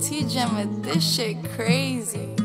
teach but this shit crazy.